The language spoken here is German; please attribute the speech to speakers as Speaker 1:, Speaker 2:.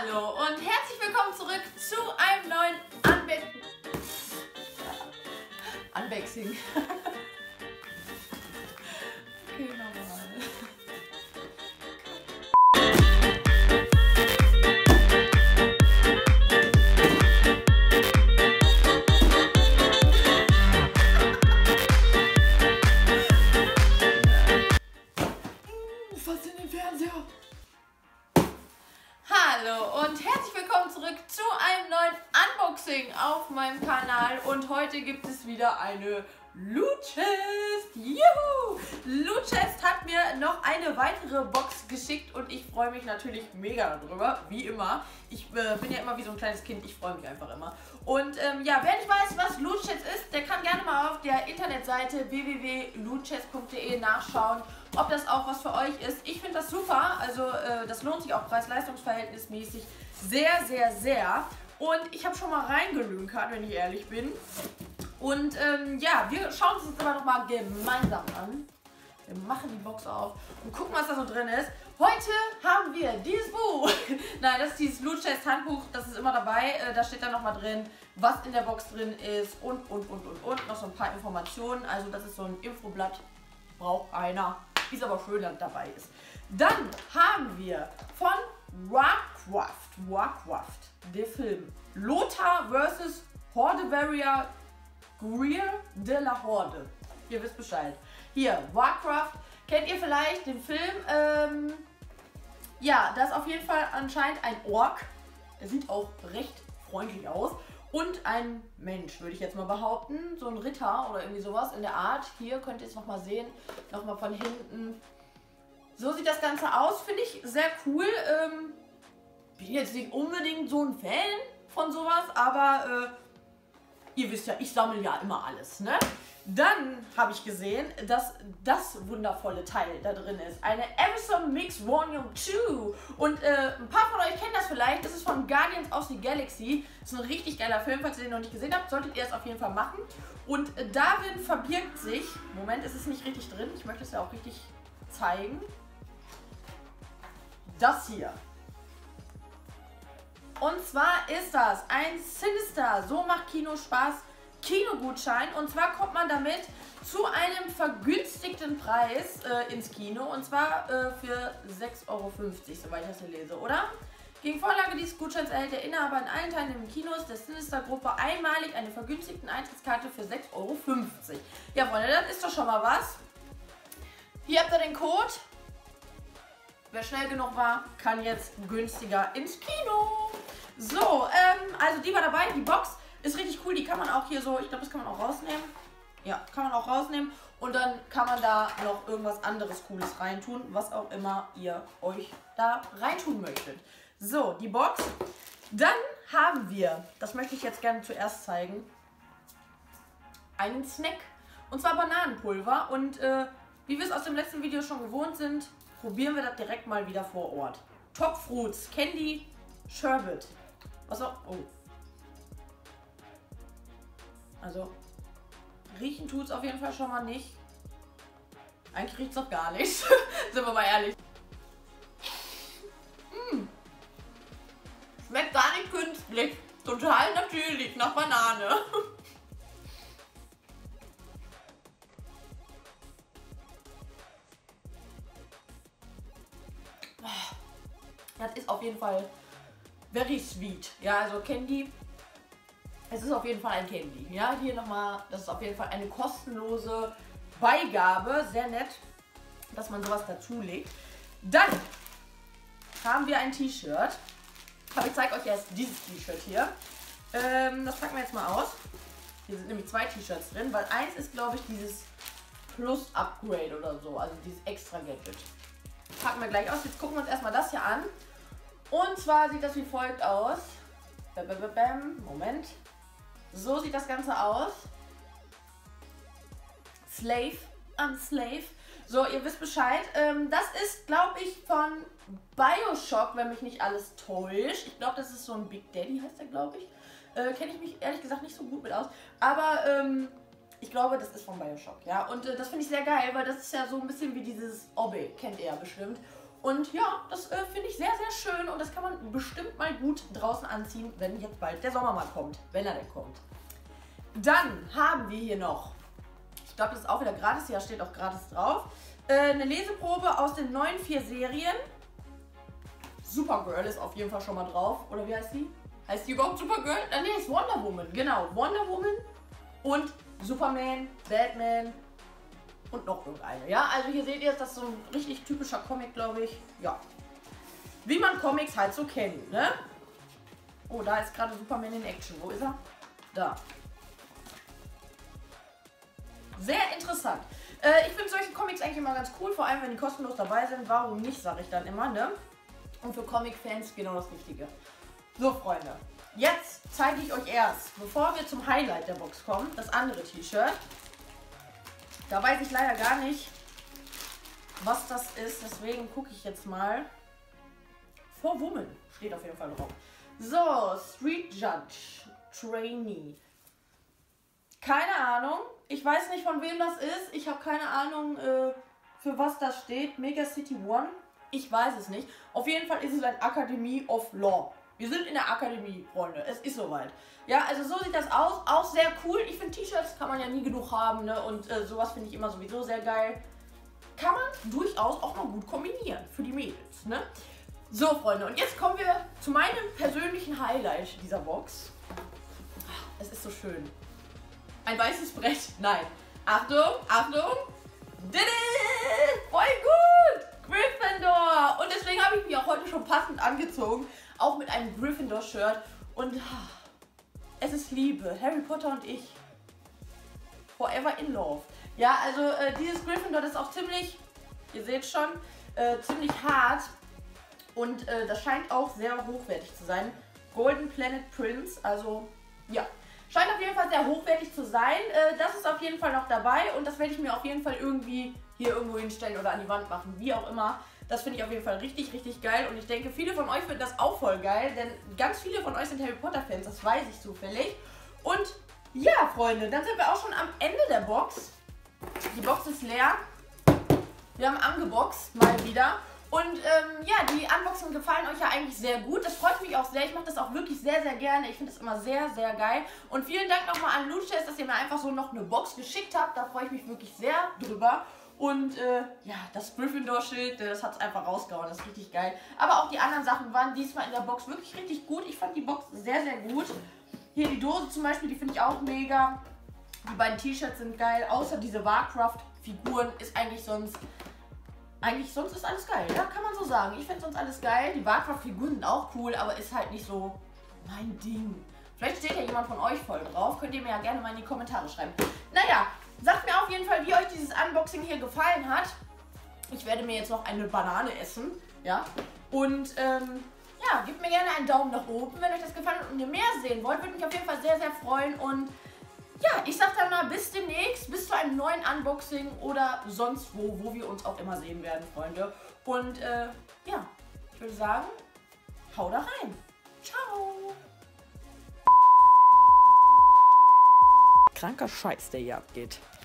Speaker 1: Hallo und herzlich willkommen zurück zu einem neuen Unbe Unboxing. Unboxing auf meinem Kanal und heute gibt es wieder eine Loot Chest. Juhu! Loot Chest hat mir noch eine weitere Box geschickt und ich freue mich natürlich mega darüber, wie immer. Ich äh, bin ja immer wie so ein kleines Kind, ich freue mich einfach immer. Und ähm, ja, wer nicht weiß, was Loot Chest ist, der kann gerne mal auf der Internetseite www.lootchest.de nachschauen, ob das auch was für euch ist. Ich finde das super, also äh, das lohnt sich auch preis-leistungsverhältnismäßig sehr, sehr, sehr. Und ich habe schon mal reingelünkert, wenn ich ehrlich bin. Und ähm, ja, wir schauen uns das aber nochmal gemeinsam an. Wir machen die Box auf und gucken, was da so drin ist. Heute haben wir dieses Buch. Nein, das ist dieses Loot Chest Handbuch. Das ist immer dabei. Äh, da steht dann nochmal drin, was in der Box drin ist und, und, und, und, und. Noch so ein paar Informationen. Also das ist so ein Infoblatt. Braucht einer. Ist aber schön, dass dabei ist. Dann haben wir von Warcraft, Warcraft, der Film. Lothar vs. Horde Greer de la Horde. Ihr wisst Bescheid. Hier, Warcraft. Kennt ihr vielleicht den Film? Ähm, ja, da ist auf jeden Fall anscheinend ein Ork. Der sieht auch recht freundlich aus. Und ein Mensch, würde ich jetzt mal behaupten. So ein Ritter oder irgendwie sowas in der Art. Hier könnt ihr es nochmal sehen. Nochmal von hinten. So sieht das Ganze aus. Finde ich sehr cool. Ähm, bin jetzt nicht unbedingt so ein Fan von sowas, aber äh, ihr wisst ja, ich sammle ja immer alles, ne? Dann habe ich gesehen, dass das wundervolle Teil da drin ist. Eine Amazon Mix Volume 2. Und äh, ein paar von euch kennen das vielleicht. Das ist von Guardians of the Galaxy. Das ist ein richtig geiler Film. Falls ihr den noch nicht gesehen habt, solltet ihr es auf jeden Fall machen. Und äh, darin verbirgt sich... Moment, es ist nicht richtig drin. Ich möchte es ja auch richtig zeigen. Das hier. Und zwar ist das ein Sinister. So macht Kino Spaß. Kinogutschein. Und zwar kommt man damit zu einem vergünstigten Preis äh, ins Kino. Und zwar äh, für 6,50 Euro, soweit ich das hier lese, oder? Gegen Vorlage dieses Gutscheins erhält der Inhaber in allen Teilen im Kinos der Sinister-Gruppe einmalig eine vergünstigten Eintrittskarte für 6,50 Euro. Ja, Freunde, das ist doch schon mal was. Hier habt ihr den Code. Wer schnell genug war, kann jetzt günstiger ins Kino. So, ähm, also die war dabei, die Box. Ist richtig cool, die kann man auch hier so, ich glaube, das kann man auch rausnehmen. Ja, kann man auch rausnehmen. Und dann kann man da noch irgendwas anderes Cooles reintun, was auch immer ihr euch da reintun möchtet. So, die Box. Dann haben wir, das möchte ich jetzt gerne zuerst zeigen, einen Snack. Und zwar Bananenpulver. Und äh, wie wir es aus dem letzten Video schon gewohnt sind, probieren wir das direkt mal wieder vor Ort. Top Fruits, Candy, Sherbet. Was auch. Oh. Also, riechen tut es auf jeden Fall schon mal nicht. Eigentlich riecht es doch gar nicht. Sind wir mal ehrlich. Mm. Schmeckt gar nicht künstlich. Total natürlich, nach Banane. jeden Fall very sweet. Ja, also Candy es ist auf jeden Fall ein Candy. Ja, hier nochmal, das ist auf jeden Fall eine kostenlose Beigabe. Sehr nett, dass man sowas dazulegt. Dann haben wir ein T-Shirt. Aber ich zeige euch erst dieses T-Shirt hier. Ähm, das packen wir jetzt mal aus. Hier sind nämlich zwei T-Shirts drin, weil eins ist, glaube ich, dieses Plus-Upgrade oder so. Also dieses extra Gadget. Packen wir gleich aus. Jetzt gucken wir uns erstmal das hier an. Und zwar sieht das wie folgt aus. Moment. So sieht das Ganze aus. Slave, Unslave. So, ihr wisst Bescheid. Ähm, das ist, glaube ich, von Bioshock, wenn mich nicht alles täuscht. Ich glaube, das ist so ein Big Daddy, heißt der, glaube ich. Äh, Kenne ich mich ehrlich gesagt nicht so gut mit aus. Aber ähm, ich glaube, das ist von Bioshock, ja. Und äh, das finde ich sehr geil, weil das ist ja so ein bisschen wie dieses Obby, kennt ihr ja bestimmt. Und ja, das äh, finde ich sehr, sehr schön und das kann man bestimmt mal gut draußen anziehen, wenn jetzt bald der Sommer mal kommt, wenn er denn kommt. Dann haben wir hier noch, ich glaube, das ist auch wieder gratis, ja, steht auch gratis drauf, äh, eine Leseprobe aus den neuen vier Serien. Supergirl ist auf jeden Fall schon mal drauf. Oder wie heißt die? Heißt die überhaupt Supergirl? Ah, nee, ist Wonder Woman. Genau, Wonder Woman und Superman, Batman und noch irgendeine. Ja, also hier seht ihr, das ist so ein richtig typischer Comic, glaube ich. Ja. Wie man Comics halt so kennt, ne? Oh, da ist gerade Superman in Action. Wo ist er? Da. Sehr interessant. Äh, ich finde solche Comics eigentlich immer ganz cool, vor allem wenn die kostenlos dabei sind. Warum nicht, sage ich dann immer, ne? Und für Comic-Fans genau das Richtige. So, Freunde. Jetzt zeige ich euch erst, bevor wir zum Highlight der Box kommen, das andere T-Shirt. Da weiß ich leider gar nicht, was das ist. Deswegen gucke ich jetzt mal. For Woman steht auf jeden Fall drauf. So, Street Judge Trainee. Keine Ahnung. Ich weiß nicht, von wem das ist. Ich habe keine Ahnung, äh, für was das steht. Mega City One. Ich weiß es nicht. Auf jeden Fall ist es ein Academy of Law. Wir sind in der Akademie, Freunde. Es ist soweit. Ja, also so sieht das aus. Auch sehr cool. Ich finde T-Shirts kann man ja nie genug haben, ne? Und äh, sowas finde ich immer sowieso sehr geil. Kann man durchaus auch mal gut kombinieren für die Mädels, ne? So, Freunde, und jetzt kommen wir zu meinem persönlichen Highlight dieser Box. Es ist so schön. Ein weißes Brett. Nein. Achtung, Achtung. Voll gut! Gryffindor! Und deswegen habe ich mich auch heute schon passend angezogen. Auch mit einem Gryffindor-Shirt. Und es ist Liebe. Harry Potter und ich. Forever in Love. Ja, also äh, dieses Gryffindor ist auch ziemlich, ihr seht schon, äh, ziemlich hart. Und äh, das scheint auch sehr hochwertig zu sein. Golden Planet Prince, also ja. Scheint auf jeden Fall sehr hochwertig zu sein. Äh, das ist auf jeden Fall noch dabei und das werde ich mir auf jeden Fall irgendwie hier irgendwo hinstellen oder an die Wand machen, wie auch immer. Das finde ich auf jeden Fall richtig, richtig geil und ich denke, viele von euch finden das auch voll geil, denn ganz viele von euch sind Harry Potter Fans, das weiß ich zufällig. Und ja, Freunde, dann sind wir auch schon am Ende der Box. Die Box ist leer. Wir haben angeboxt, mal wieder. Und ähm, ja, die Unboxungen gefallen euch ja eigentlich sehr gut. Das freut mich auch sehr. Ich mache das auch wirklich sehr, sehr gerne. Ich finde das immer sehr, sehr geil. Und vielen Dank nochmal an Luchess, dass ihr mir einfach so noch eine Box geschickt habt. Da freue ich mich wirklich sehr drüber. Und äh, ja, das Gryffindor-Schild, das hat es einfach rausgehauen. Das ist richtig geil. Aber auch die anderen Sachen waren diesmal in der Box wirklich richtig gut. Ich fand die Box sehr, sehr gut. Hier die Dose zum Beispiel, die finde ich auch mega. Die beiden T-Shirts sind geil. Außer diese Warcraft-Figuren ist eigentlich sonst... Eigentlich sonst ist alles geil, ja, kann man so sagen. Ich finde sonst alles geil. Die Warcraft-Figuren sind auch cool, aber ist halt nicht so mein Ding. Vielleicht steht ja jemand von euch voll drauf. Könnt ihr mir ja gerne mal in die Kommentare schreiben. Naja, Sagt mir auf jeden Fall, wie euch dieses Unboxing hier gefallen hat. Ich werde mir jetzt noch eine Banane essen. Ja. Und ähm, ja, gebt mir gerne einen Daumen nach oben, wenn euch das gefallen hat und ihr mehr sehen wollt. Würde mich auf jeden Fall sehr, sehr freuen. Und ja, ich sag dann mal bis demnächst, bis zu einem neuen Unboxing oder sonst wo, wo wir uns auch immer sehen werden, Freunde. Und äh, ja, ich würde sagen, hau da rein. Ciao.
Speaker 2: Kranker Scheiß, der hier abgeht.